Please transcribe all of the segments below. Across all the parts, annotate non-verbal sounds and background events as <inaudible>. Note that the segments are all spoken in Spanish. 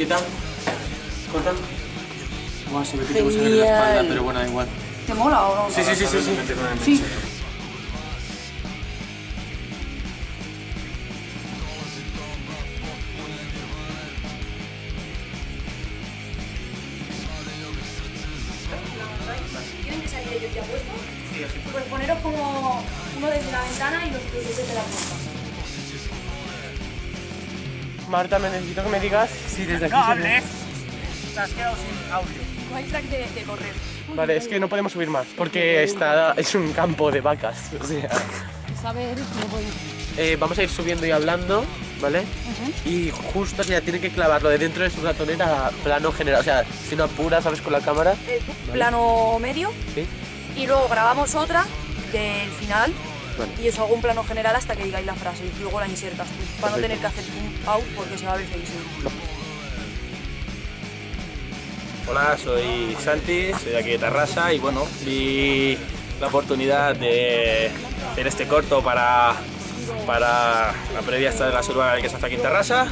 quita. Corta. Buah, se ve que tengo sangre en la espalda, pero bueno, da igual. ¿Te mola o no? Sí, sí, sí, sí. sí. Sí. ¿Quieren que salga yo te apuesto? Sí, así Pues poneros como uno desde la ventana y los otros desde la puerta. Marta, me necesito que me digas si desde aquí No hables. Te has quedado sin audio. De, de correr. Vale, es que no podemos subir más porque está, es un campo de vacas. O sea, eh, vamos a ir subiendo y hablando, ¿vale? Y justo, o sea, tiene que clavarlo de dentro de su ratonera a plano general. O sea, si no apura, ¿sabes? Con la cámara. Plano medio Sí. y luego grabamos otra del final Vale. y os hago un plano general hasta que digáis la frase y luego la insertas tú, para no tener que hacer un out porque se va a ver feísimo. Hola, soy Santi, soy de aquí de Tarrasa y bueno, vi la oportunidad de hacer este corto para, para la previa esta de la urbana que se hace aquí en Tarrasa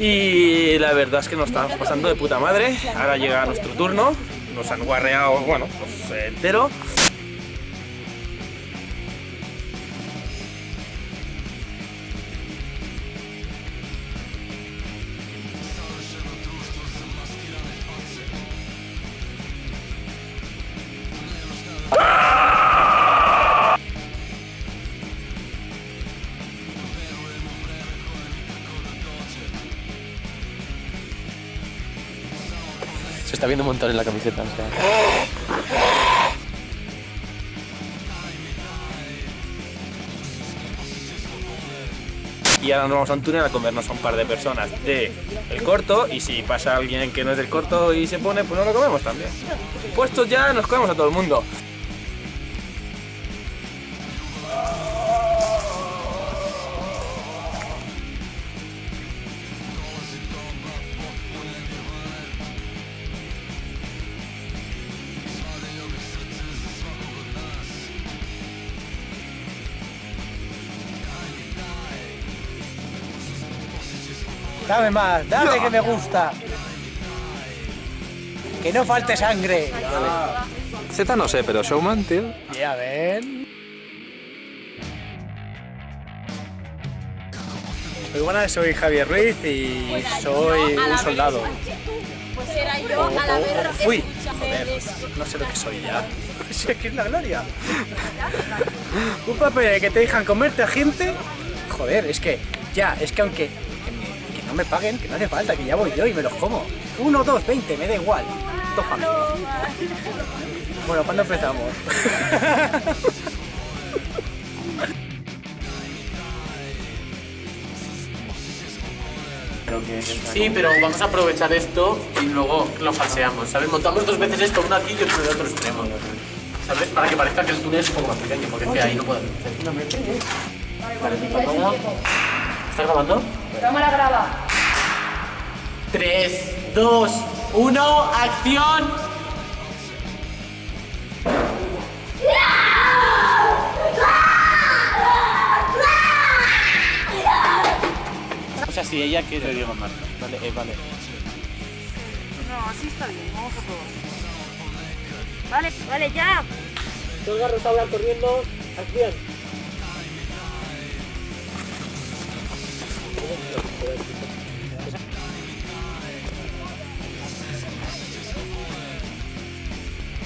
y la verdad es que nos estamos pasando de puta madre, ahora llega nuestro turno, nos han guarreado, bueno, pues entero está viendo un montón en la camiseta. Y ahora nos vamos a un túnel a comernos a un par de personas de el corto y si pasa alguien que no es del corto y se pone, pues no lo comemos también. Puestos ya, nos comemos a todo el mundo. Dame más, dame que me gusta. Que no falte sangre. Z no sé, pero Showman, tío. Ya ven. Muy buenas, soy Javier Ruiz y soy un soldado. Pues era yo a la verga. Fui. Joder, no sé lo que soy ya. <laughs> Si que es la gloria. <laughs> Un papel que te dejan comerte a gente. Joder, es que ya, es que aunque no me paguen, que no hace falta, que ya voy yo y me los como. Uno, dos, veinte, me da igual. Dos. Bueno, ¿cuándo empezamos? Sí, pero vamos a aprovechar esto y luego lo falseamos, ¿sabes? Montamos dos veces esto, uno aquí y otro en el otro extremo. ¿Sabes? Para que parezca que el túnel es un poco más pequeño, porque es que ahí no podemos hacer. ¿Estás grabando? Cámara graba. 3, 2, 1, acción. O sea, si ella quiere... Le digo Marta. Vale, eh, vale. No, así está bien, vamos a todos. Vale, vale, ya. Dos garros ahora corriendo, acción.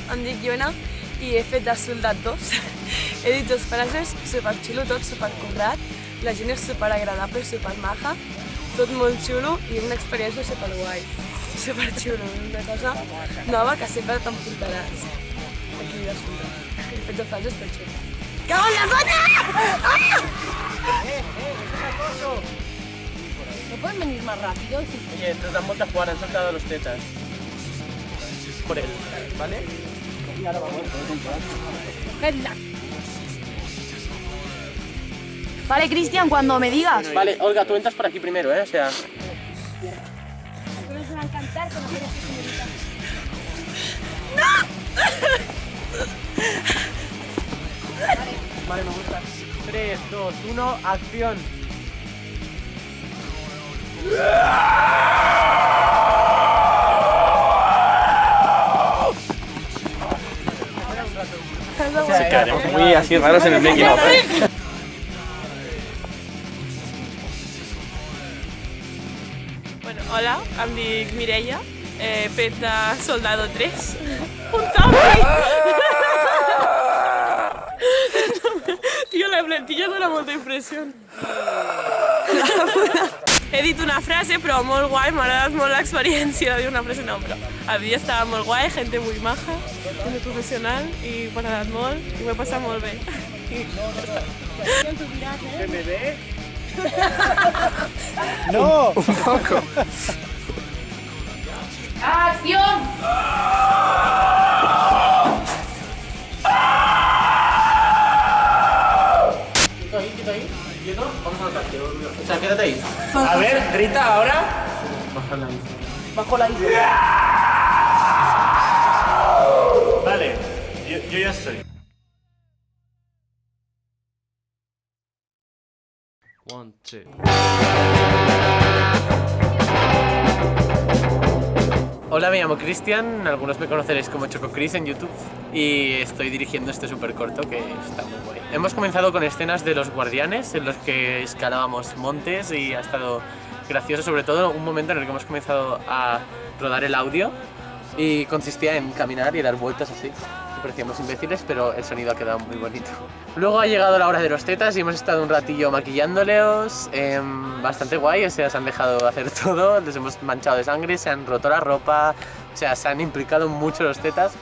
Em dic Joana i he fet de soldat 2. <laughs> he dit dues frases, superxulo, tot supercurrat, la gent és superagradable, supermaja, tot molt xulo i una experiència superguai. Superxulo, una cosa nova que sempre t'emportaràs. Aquí de soldat. He fet dues frases per xulo. Cago en la puta! ¿No pueden venir más rápido? Oye, nos dan vuelta a jugar, han soltado los tetas. Por él, ¿vale? Cogedla. Vale, Cristian, cuando me digas. Vale, Olga, tú entras por aquí primero, ¿eh? O sea... No se va a encantar como quieres que señorita. Vale, me gusta. 3, 2, 1, acción. Muy así raros en el making Bueno, hola, em dic Mireia, eh, Soldado 3. <laughs> Un <laughs> Tío, la plantilla da una molta impresión. <laughs> He dit una frase, però molt guai, m'ha agradat molt l'experiència de dir una frase, no, però el dia estava molt guai, gente muy maja, molt professional, i m'ha agradat molt, i m'ho he passat molt bé. I ja està. ¡No! ¡Acción! Quieto ahí, quédate ahí. A ver, grita ahora. Baja la bici. Bajo la isla. Vale, yo, yo ya estoy. One, two. Hola, me llamo Cristian, algunos me conoceréis como Choco Chris en YouTube y estoy dirigiendo este super corto que está muy guay. Hemos comenzado con escenas de los guardianes en los que escalábamos montes y ha estado gracioso, sobre todo un momento en el que hemos comenzado a rodar el audio y consistía en caminar y dar vueltas así. Parecíamos imbéciles, pero el sonido ha quedado muy bonito. Luego ha llegado la hora de los tetas y hemos estado un ratillo maquillándoleos, em, bastante guay, o sea, se han dejado hacer <laughs> todo, les hemos manchado de sangre, se han roto la ropa, o sea, se han implicado mucho los tetas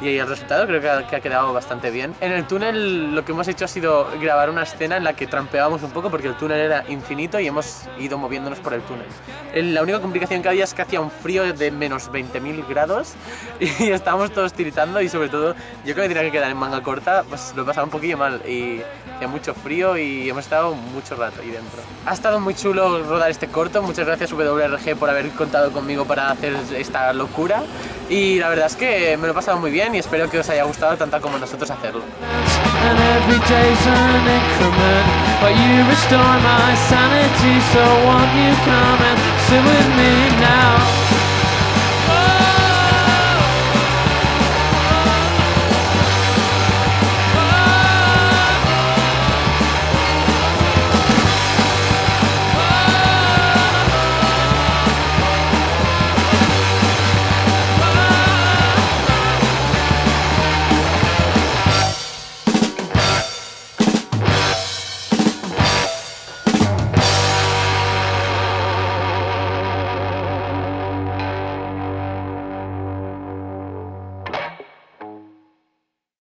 y el resultado creo que ha, que ha quedado bastante bien. En el túnel lo que hemos hecho ha sido grabar una escena en la que trampeábamos un poco porque el túnel era infinito y hemos ido moviéndonos por el túnel. El- La única complicación que había es que hacía un frío de menos 20.000 grados <laughs> y estábamos todos tiritando y sobre todo yo que me tenía que quedar en manga corta, pues lo he pasado un poquillo mal y hacía mucho frío y hemos estado mucho rato ahí dentro. Ha estado muy chulo rodar este corto, muchas gracias WRG por haber contado conmigo para hacer esta locura y la verdad es que me lo he pasado muy bien y espero que os haya gustado tanto como nosotros hacerlo.